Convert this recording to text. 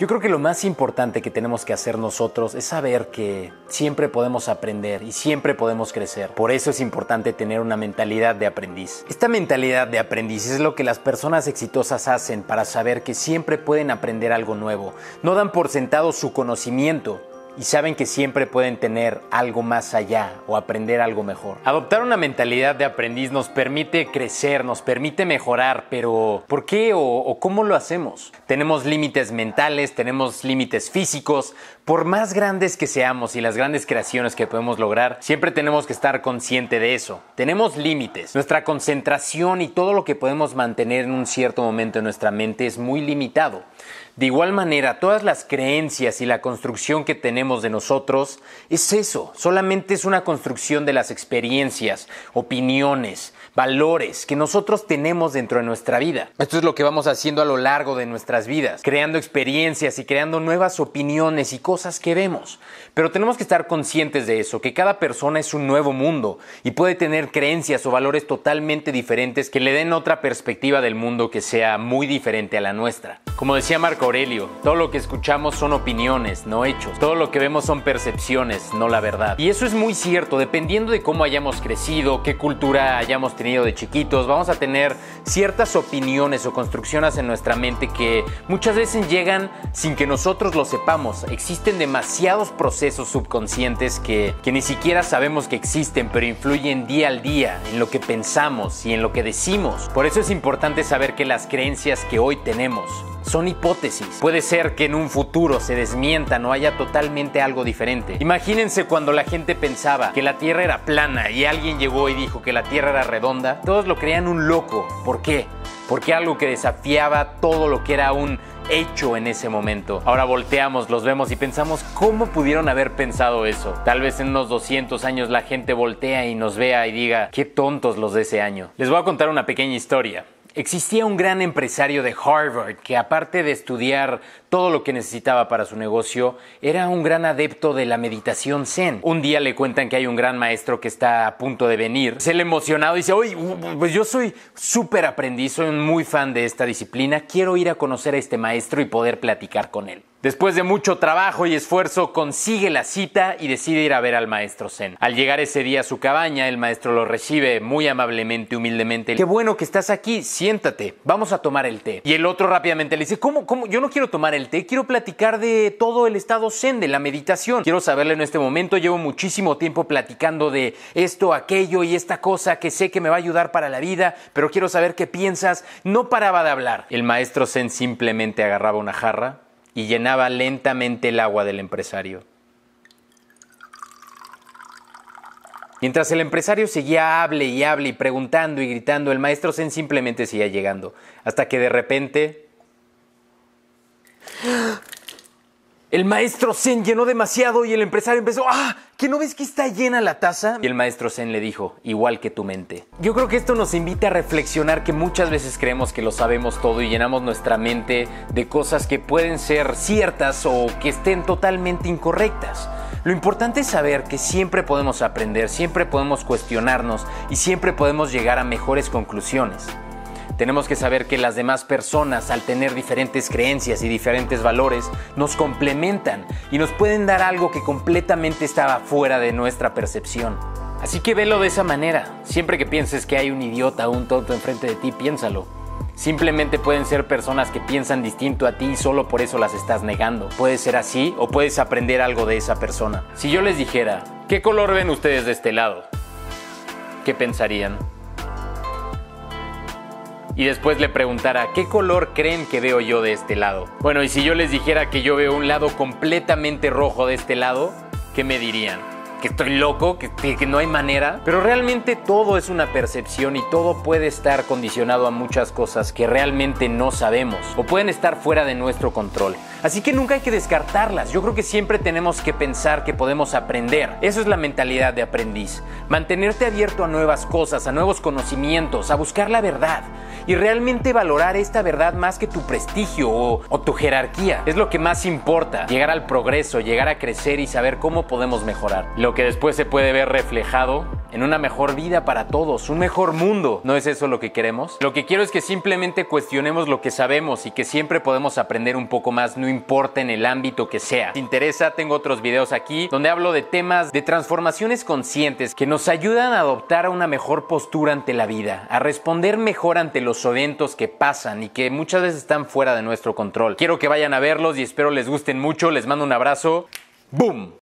Yo creo que lo más importante que tenemos que hacer nosotros es saber que siempre podemos aprender y siempre podemos crecer. Por eso es importante tener una mentalidad de aprendiz. Esta mentalidad de aprendiz es lo que las personas exitosas hacen para saber que siempre pueden aprender algo nuevo. No dan por sentado su conocimiento, y saben que siempre pueden tener algo más allá o aprender algo mejor. Adoptar una mentalidad de aprendiz nos permite crecer, nos permite mejorar, pero ¿por qué o, cómo lo hacemos? Tenemos límites mentales, tenemos límites físicos, por más grandes que seamos y las grandes creaciones que podemos lograr, siempre tenemos que estar consciente de eso. Tenemos límites. Nuestra concentración y todo lo que podemos mantener en un cierto momento en nuestra mente es muy limitado. De igual manera, todas las creencias y la construcción que tenemos de nosotros es eso, solamente es una construcción de las experiencias, opiniones, valores que nosotros tenemos dentro de nuestra vida. Esto es lo que vamos haciendo a lo largo de nuestras vidas, creando experiencias y creando nuevas opiniones y cosas que vemos. Pero tenemos que estar conscientes de eso, que cada persona es un nuevo mundo y puede tener creencias o valores totalmente diferentes que le den otra perspectiva del mundo que sea muy diferente a la nuestra. Como decía Marco Aurelio, todo lo que escuchamos son opiniones, no hechos. Todo lo que vemos son percepciones, no la verdad. Y eso es muy cierto, dependiendo de cómo hayamos crecido, qué cultura hayamos tenido de chiquitos, vamos a tener ciertas opiniones o construcciones en nuestra mente que muchas veces llegan sin que nosotros lo sepamos. Existen demasiados procesos subconscientes que, que ni siquiera sabemos que existen, pero influyen día al día en lo que pensamos y en lo que decimos. Por eso es importante saber que las creencias que hoy tenemos son hipótesis. Puede ser que en un futuro se desmientan o haya totalmente algo diferente. Imagínense cuando la gente pensaba que la Tierra era plana y alguien llegó y dijo que la Tierra era redonda. Todos lo creían un loco. ¿Por qué? Porque algo que desafiaba todo lo que era un hecho en ese momento. Ahora volteamos, los vemos y pensamos, ¿cómo pudieron haber pensado eso? Tal vez en unos 200 años la gente voltea y nos vea y diga, qué tontos los de ese año. Les voy a contar una pequeña historia. Existía un gran empresario de Harvard que aparte de estudiar todo lo que necesitaba para su negocio, era un gran adepto de la meditación zen. Un día le cuentan que hay un gran maestro que está a punto de venir. Se le emocionado y dice, oye, pues yo soy súper aprendiz, soy muy fan de esta disciplina, quiero ir a conocer a este maestro y poder platicar con él. Después de mucho trabajo y esfuerzo, consigue la cita y decide ir a ver al maestro Zen. Al llegar ese día a su cabaña, el maestro lo recibe muy amablemente, humildemente. Qué bueno que estás aquí, siéntate, vamos a tomar el té. Y el otro rápidamente le dice, ¿cómo, cómo? Yo no quiero tomar el té, quiero platicar de todo el estado Zen, de la meditación. Quiero saberle en este momento, llevo muchísimo tiempo platicando de esto, aquello y esta cosa que sé que me va a ayudar para la vida, pero quiero saber qué piensas. No paraba de hablar. El maestro Zen simplemente agarraba una jarra y llenaba lentamente el agua del empresario. Mientras el empresario seguía hable y hable y preguntando y gritando, el maestro Zen simplemente seguía llegando, hasta que de repente el maestro Zen llenó demasiado y el empresario empezó, ¡ah! ¿Que no ves que está llena la taza? Y el maestro Zen le dijo, igual que tu mente. Yo creo que esto nos invita a reflexionar que muchas veces creemos que lo sabemos todo y llenamos nuestra mente de cosas que pueden ser ciertas o que estén totalmente incorrectas. Lo importante es saber que siempre podemos aprender, siempre podemos cuestionarnos y siempre podemos llegar a mejores conclusiones. Tenemos que saber que las demás personas, al tener diferentes creencias y diferentes valores, nos complementan y nos pueden dar algo que completamente estaba fuera de nuestra percepción. Así que velo de esa manera. Siempre que pienses que hay un idiota o un tonto enfrente de ti, piénsalo. Simplemente pueden ser personas que piensan distinto a ti y solo por eso las estás negando. Puede ser así o puedes aprender algo de esa persona. Si yo les dijera, ¿qué color ven ustedes de este lado? ¿Qué pensarían? Y después le preguntara, ¿qué color creen que veo yo de este lado? Bueno, y si yo les dijera que yo veo un lado completamente rojo de este lado, ¿qué me dirían? Que estoy loco, que, que, no hay manera. Pero realmente todo es una percepción y todo puede estar condicionado a muchas cosas que realmente no sabemos o pueden estar fuera de nuestro control. Así que nunca hay que descartarlas. Yo creo que siempre tenemos que pensar que podemos aprender. Eso es la mentalidad de aprendiz. Mantenerte abierto a nuevas cosas, a nuevos conocimientos, a buscar la verdad y realmente valorar esta verdad más que tu prestigio o, tu jerarquía. Es lo que más importa. Llegar al progreso, llegar a crecer y saber cómo podemos mejorar. Que después se puede ver reflejado en una mejor vida para todos, un mejor mundo. ¿No es eso lo que queremos? Lo que quiero es que simplemente cuestionemos lo que sabemos y que siempre podemos aprender un poco más, no importa en el ámbito que sea. Si te interesa, tengo otros videos aquí donde hablo de temas de transformaciones conscientes que nos ayudan a adoptar una mejor postura ante la vida, a responder mejor ante los eventos que pasan y que muchas veces están fuera de nuestro control. Quiero que vayan a verlos y espero les gusten mucho. Les mando un abrazo. ¡Boom!